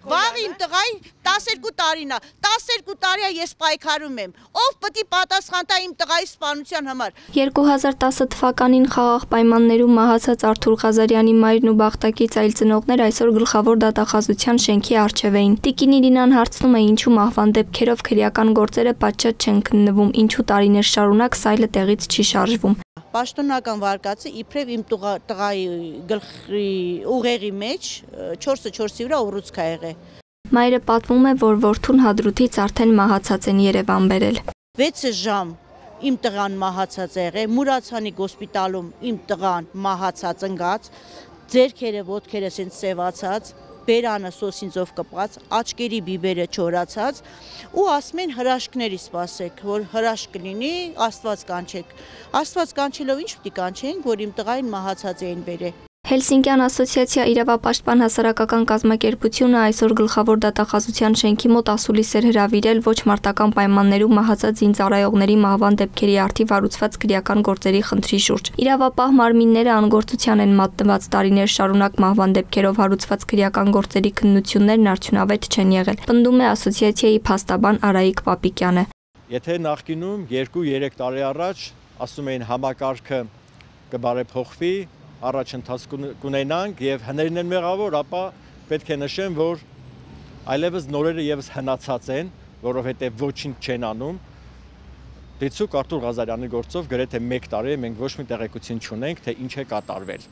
Վաղ իմ տղայի 12 տարին է, 12 տարի է ես պայքարում եմ։ Ով պետք է պատասխան տա իմ տղայի սպանության համար։ 2010 թվականին խաղաղ պայմաններում մահացած Արթուր Ղազարյանի մայրն ու Բախտակից այլ ծնողներ այսօր գլխավոր դատախազության շենքի առջև էին։ Տիկին Իրինան հարցնում է ինչու մահվան դեպքերով քրեական գործերը պատշաճ չեն քննվում, ինչու տարիներ շարունակ սայլը տեղից չի շարժվում։ Պաշտոնական վարկածը իբրև իմ տղայի գլխի ուղեղի մեջ 4-ը 4-ի վրա ուռուցք ա եղել։ Մայրը պատմում է, որ որդուն հադրութից արդեն մահացած են Երևան բերել։ 6 ժամ իմ տղան մահացած է եղել, Մուրացանի հոսպիտալում իմ տղան մահացած ընկած, ձերքերը, ոտքերը սենց սևացած, բերանը սոսինձով կպած, աչկերի բիբերը չորացած ու ասում են հրաշքների սպասեք, որ հրաշք կլինի, Աստված կանչեք։ Աստված կանչելով ինչ պիտի կանչենք, որ իմ տղային մահացած էին բերել։ Հելսինկյան ասոցիացիա իրավապաշտպան հասարակական կազմակերպությունը այսօր գլխավոր դատախազության շենքի մոտ ասուլիսեր հրավիրել ոչ մարտական պայմաններում մահացած զինծառայողների մահվան դեպքերի արդի վարուցված քրեական գործերի խնդրի շուրջ։ Իրավապահ մարմինները անգործության են մատնված տարիներ շարունակ մահվան դեպքերով հարուցված քրեական գործերի քննություններն արդյունավետ չեն եղել։ Պնդում է ասոցիացիայի փաստաբան Արայիկ Պապիկյանը։ Եթե նախկինում 2-3 տարի առաջ ասում էին համակարգը կբարեփոխվի, առաջընթաց կունենանք եւ հներն են մեղավոր, ապա պետք է նշեմ, որ այլևս նորերը եւս հնացած են, որովհետեւ ոչինչ չեն անում։ Դիցուկ Արտուր Ղազարյանի գործով գրեթե 1 տարի է մենք ոչ մի տեղեկություն չունենք, թե ինչ է կատարվել։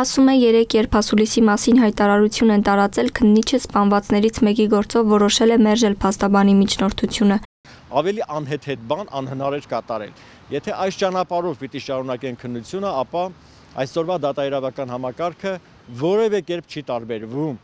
Ասում է երեք երբ ասուլիսի մասին հայտարարություն են տարածել, քննիչը սպանվածներից մեկի գործով որոշել է մերժել փաստաբանի միջնորդությունը ավելի անհեթեթ բան անհնար էր կատարել։ Եթե այս ճանապարհով պիտի շարունակեն քննությունը, ապա այսօրվա դատաիրավական համակարգը որևէ կերպ չի տարբերվում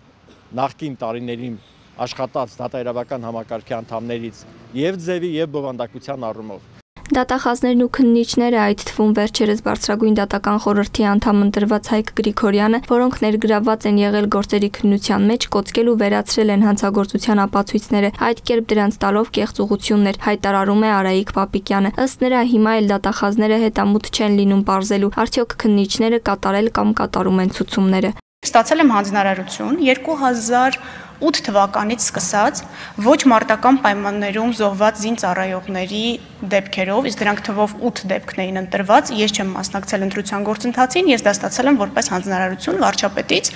նախկին տարիներին աշխատած դատաիրավական համակարգի անդամներից եւ ձևի եւ բովանդակության առումով։ Դատախազներն ու քննիչները, այդ թվում վերջերս բարձրագույն դատական խորհրդի անդամ ընտրված Հայկ Գրիգորյանը, որոնք ներգրավված են եղել գործերի քննության մեջ, կոծկել ու վերացրել են հանցագործության ապացույցները, այդ կերպ դրանց տալով կեղծ ուղություններ, հայտարարում է Արայիկ Պապիկյանը։ Ըստ նրա հիմա էլ դատախազները հետամուտ չեն լինում ողջելու, արդյոք քննիչները կատարել կամ կատարում են ցուցումները։ Ստացել եմ հանձնարարություն 2000 8 թվականից սկսած ոչ մարտական պայմաններում զոհված զինծառայողների դեպքերով, իսկ դրանք թվով 8 դեպքն էին ընտրված, ես չեմ մասնակցել ընտրության գործընթացին, ես դա ստացել եմ որպես հանձնարարություն վարչապետից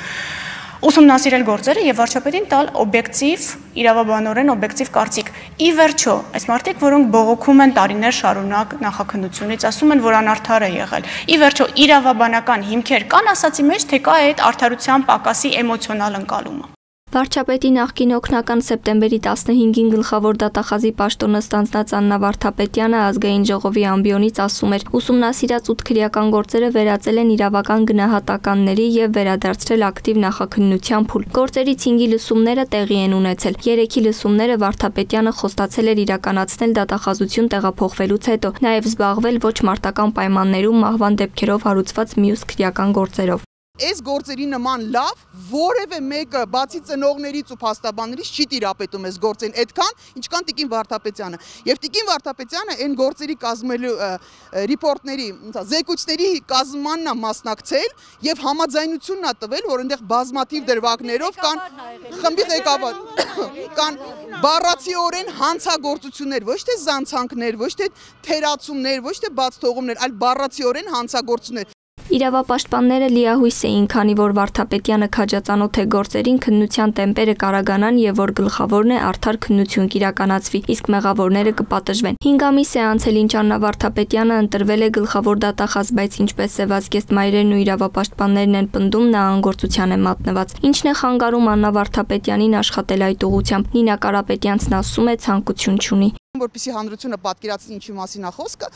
ուսումնասիրել գործերը եւ վարչապետին տալ օբյեկտիվ, իրավաբանորեն օբյեկտիվ կարծիք։ Ի վերջո, այս մարդիկ, որոնք բողոքում են տարիներ շարունակ նախաքննությունից, ասում են, որ անարդար է եղել։ Ի վերջո, իրավաբանական հիմքեր կան ասացի մեջ, թե կա այդ արդարության պակասի էմոցիոնալ ընկալումը։ Վարչապետի նախկին օգնական սեպտեմբերի 15-ին գլխավոր դատախազի պաշտոնը ստանձնած Աննա Վարդապետյանը ազգային ժողովի ամբիոնից ասում էր. ուսումնասիրած ութ քրեական գործերը վերածել են իրավական գնահատականների եւ վերադարձրել ակտիվ նախաքննության փուլ։ Գործերից 5-ի լսումները տեղի են ունեցել։ 3-ի լսումները Վարդապետյանը խոստացել էր իրականացնել դատախազություն տեղափոխվելուց հետո, նաեւ զբաղվել ոչ մարտական պայմաններում մահվան դեպքերով հարուցված մյուս քրեական գործերով այս գործերի նման լավ որևէ մեկը բացի ծնողներից ու փաստաբաններից չի տիրապետում այս գործին այդքան ինչքան Տիկին Վարդապետյանը եւ Տիկին Վարդապետյանը այն գործերի կազմելու ռիպորտների զեկույցների կազմմանն է մասնակցել եւ համաձայնությունն է տվել որ այնտեղ բազմատիվ դրվագներով կան խմբի ղեկավար կան բառացիորեն հանցագործություններ ոչ թե զանցանքներ ոչ թե թերացումներ ոչ թե բաց թողումներ այլ բառացիորեն հանցագործություններ Իրավապաշտպանները լիահույս էին, քանի որ Վարդապետյանը քաջածանոթ է գործերին, քննության տեմպերը կարագանան եւ որ գլխավորն է արդար քննություն կիրականացվի, իսկ մեղավորները կպատժվեն։ 5 ամիս է անցել ինչ Աննա Վարդապետյանը ընտրվել է գլխավոր դատախազ, բայց ինչպես Սևազգեստ մայրերն ու իրավապաշտպաններն են պնդում, նա անգործության է մատնված։ Ինչն է խանգարում Աննա Վարդապետյանին աշխատել այդ ուղությամբ։ Նինա Կարապետյանցն ասում է ցանկություն չունի որպեսի հանրությունը պատկերացնի ինչի մասին է խոսքը,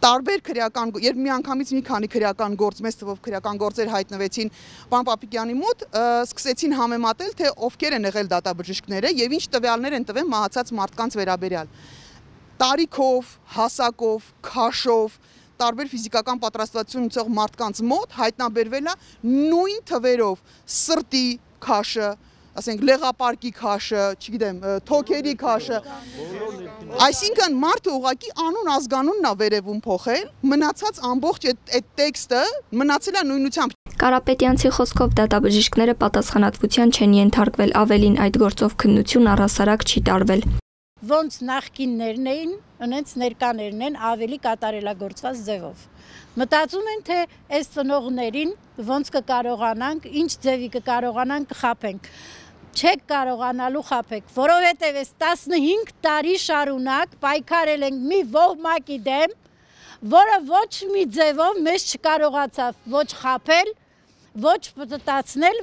տարբեր քրեական, երբ միանգամից մի քանի քրեական գործ, մեծ թվով քրեական գործեր հայտնվեցին պարոն Պապիկյանի մոտ, սկսեցին համեմատել, թե ովքեր են եղել դատաբժիշկները եւ ինչ տվյալներ են տվել մահացած մարդկանց վերաբերյալ։ Տարիքով, հասակով, քաշով, տարբեր ֆիզիկական պատրաստվածություն ունեցող մարդկանց մոտ հայտնաբերվել է նույն թվերով սրտի քաշը, ասենք լեղապարկի քաշը, չգիտեմ, թոքերի քաշը։ Այսինքն մարդը ուղակի անուն ազգանունն է վերևում փոխել, մնացած ամբողջ այդ այդ տեքստը մնացել է նույնությամբ Կարապետյանցի խոսքով դատաբժիշկները պատասխանատվության չեն ենթարկվել, ավելին այդ գործով քննություն առհասարակ չի տարվել ոնց նախկիններն էին, ունենց ներկաներն են ավելի կատարելագործված ձևով։ Մտածում են, թե այս ծնողներին ոնց կկարողանանք, ինչ ձևի կկարողանանք խապենք չեք կարողանալու խապեք, որովհետև այս 15 տարի շարունակ պայքարել ենք մի ոհմակի դեմ, որը ոչ մի ձևով մեզ չկարողացավ ոչ խապել, ոչ պտտացնել,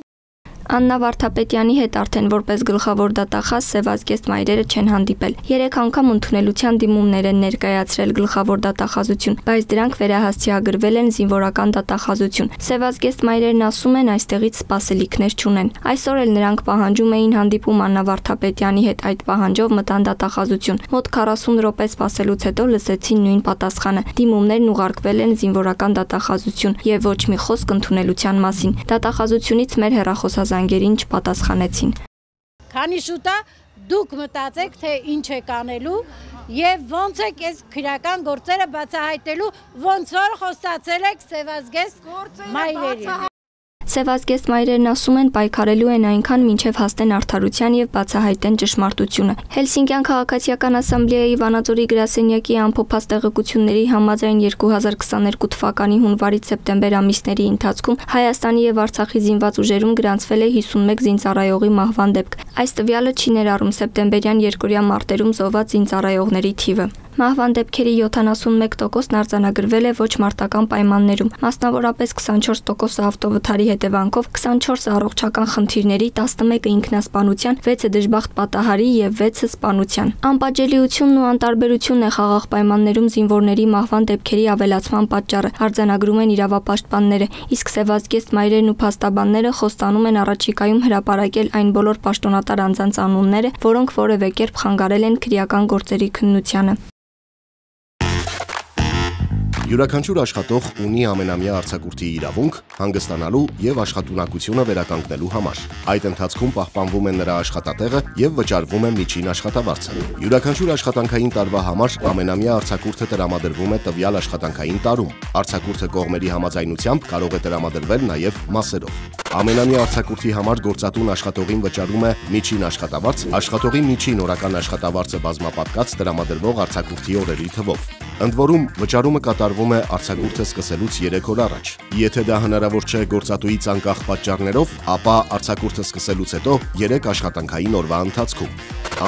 Աննա Վարդապետյանի հետ արդեն որպես գլխավոր դատախազ Սևազգեստ մայրերը չեն հանդիպել։ 3 անգամ ընդունելության դիմումներ են ներկայացրել գլխավոր դատախազություն, բայց դրանք վերահասցեագրվել են զինվորական դատախազություն։ Սևազգեստ մայրերն ասում են այստեղից սպասելիքներ չունեն։ Այսօր էլ նրանք պահանջում էին հանդիպում Աննա Վարդապետյանի հետ այդ պահանջով մտան դատախազություն։ Մոտ 40 րոպե սպասելուց հետո լսեցին նույն պատասխանը։ Դիմումներն ուղարկվել են զինվորական դատախազություն եւ ոչ մի խոսք ընդունելության մասին։ Դատախազությունից մեր հերախոսազանգ զանգերին չպատասխանեցին։ Քանի շուտ է դուք մտածեք, թե ինչ եք անելու եւ ոնց եք այս քրական գործերը բացահայտելու, ոնց որ խոստացել եք Սևազգես մայրերի։ Սևազգեստ մայրերն ասում են պայքարելու են այնքան մինչև հասնեն արդարության եւ բացահայտեն ճշմարտությունը։ Հելսինկյան քաղաքացիական ասամբլեայի Վանաձորի գրասենյակի ամփոփած տեղեկությունների համաձայն 2022 թվականի հունվարից սեպտեմբեր ամիսների ընթացքում Հայաստանի եւ Արցախի զինված ուժերում գրանցվել է 51 զինծառայողի մահվան դեպք։ Այս տվյալը չի ներառում սեպտեմբերյան երկորյա մարտերում զոհված զինծառայողների թիվը։ Մահվան դեպքերի 71%-ն արձանագրվել է ոչ մարտական պայմաններում, մասնավորապես 24%-ը ավտովթարի հետևանքով, 24-ը առողջական խնդիրների, 11-ը ինքնասպանության, 6-ը դժբախտ պատահարի եւ 6-ը սպանության։ Անպատժելիությունն ու անտարբերությունն է խաղաղ պայմաններում զինվորների մահվան դեպքերի ավելացման պատճառը, արձանագրում են իրավապաշտպանները, իսկ Սևազգեստ մայրերն ու փաստաբանները խոստանում են առաջիկայում հրապարակել այն բոլոր պաշտոնատար անձանց անունները, որոնք որևէ կերպ խանգարել են քրեական գործերի քննությանը։ Յուրաքանչյուր աշխատող ունի ամենամյա արձակուրդի իրավունք հանգստանալու եւ աշխատունակությունը վերականգնելու համար։ Այդ ընթացքում պահպանվում է նրա աշխատատեղը եւ վճարվում է միջին աշխատավարձը։ Յուրաքանչյուր աշխատանքային տարվա համար ամենամյա արձակուրդը տրամադրվում է տվյալ աշխատանքային տարում։ Արձակուրդը կողմերի համաձայնությամբ կարող է տրամադրվել նաեւ մասերով։ Ամենամյա արձակուրդի համար գործատուն աշխատողին վճարում է միջին աշխատավարձ, աշխատողի միջին օրական աշխատավարձը բազմապատկած տրամադրվող արձակուրդի օրերի թվով։ Ընդ որում վճարումը կատարվում է արձակուրդը սկսելուց 3 օր առաջ։ Եթե դա հնարավոր չէ գործատուից անկախ պատճառներով, ապա արձակուրդը սկսելուց հետո 3 աշխատանքային օրվա ընթացքում։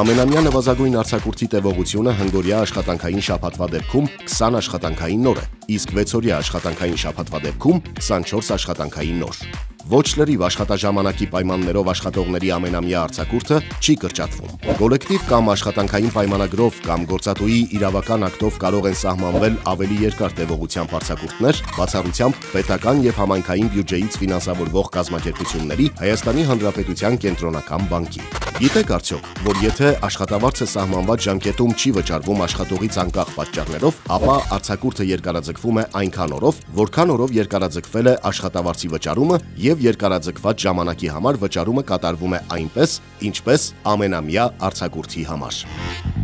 Ամենամյա նվազագույն արձակուրդի տևողությունը հնգորյա աշխատանքային շաբաթվա դեպքում 20 աշխատանքային օր է, իսկ 6 օրյա աշխատանքային շաբաթվա դեպքում 24 աշխատանքային օր ոչ լրիվ աշխատաժամանակի պայմաններով աշխատողների ամենամյա արձակուրդը չի կրճատվում։ Կոլեկտիվ կամ աշխատանքային պայմանագրով կամ գործատուի իրավական ակտով կարող են սահմանվել ավելի երկար տևողությամբ արձակուրդներ, բացառությամբ պետական եւ համայնքային բյուջեից ֆինանսավորվող կազմակերպությունների Հայաստանի Հանրապետության կենտրոնական բանկի։ Գիտեք արդյոք, որ եթե աշխատավարձը սահմանված ժամկետում չի վճարվում աշխատողից անկախ պատճառներով, ապա արձակուրդը երկարաձգվում է այնքան օրով, որքան օրով երկարաձգվել է աշխատավարձի վճարումը եւ երկարաձգված ժամանակի համար վճարումը կատարվում է այնպես, ինչպես ամենամյա արձակուրդի համար։